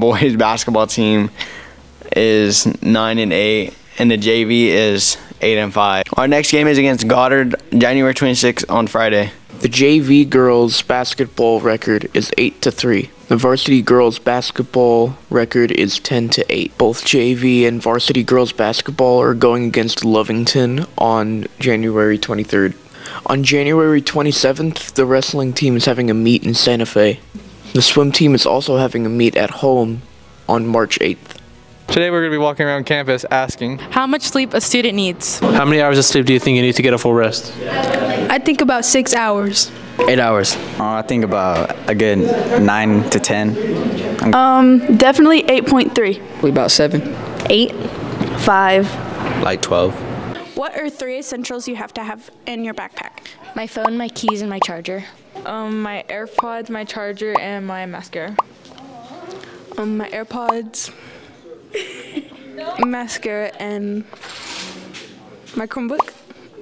boys basketball team is nine and eight, and the JV is eight and five. Our next game is against Goddard, January 26th on Friday. The JV girls basketball record is 8 to 3. The varsity girls basketball record is 10 to 8. Both JV and varsity girls basketball are going against Lovington on January 23rd. On January 27th, the wrestling team is having a meet in Santa Fe. The swim team is also having a meet at home on March 8th. Today we're going to be walking around campus asking how much sleep a student needs. How many hours of sleep do you think you need to get a full rest? I think about six hours. Eight hours. Uh, I think about a good nine to ten. Um, definitely 8.3. About seven. Eight. Five. Like 12. What are three essentials you have to have in your backpack? My phone, my keys, and my charger. Um, my AirPods, my charger, and my mascara. Um, my AirPods, mascara, and my Chromebook.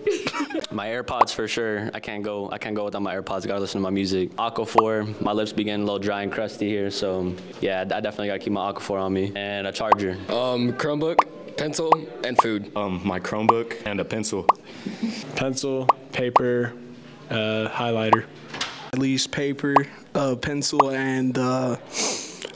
my AirPods for sure. I can't go. I can't go without my AirPods. I gotta listen to my music. Aquaphor. My lips be getting a little dry and crusty here, so yeah, I definitely gotta keep my Aquaphor on me and a charger. Um, Chromebook, pencil, and food. Um, my Chromebook and a pencil. Pencil, paper, uh, highlighter. At least paper, uh, pencil, and uh,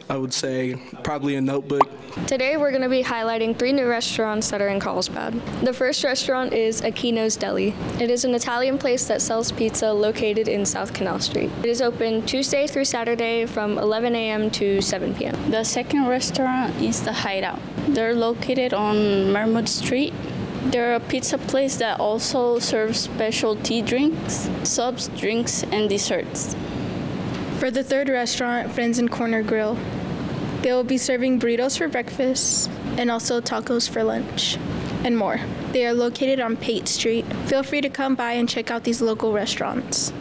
I would say probably a notebook. Today we're going to be highlighting three new restaurants that are in Carlsbad. The first restaurant is Aquino's Deli. It is an Italian place that sells pizza located in South Canal Street. It is open Tuesday through Saturday from 11 a.m. to 7 p.m. The second restaurant is The Hideout. They're located on Mermod Street. They're a pizza place that also serves specialty drinks, subs, drinks, and desserts. For the third restaurant, Friends and Corner Grill, they will be serving burritos for breakfast and also tacos for lunch and more. They are located on Pate Street. Feel free to come by and check out these local restaurants.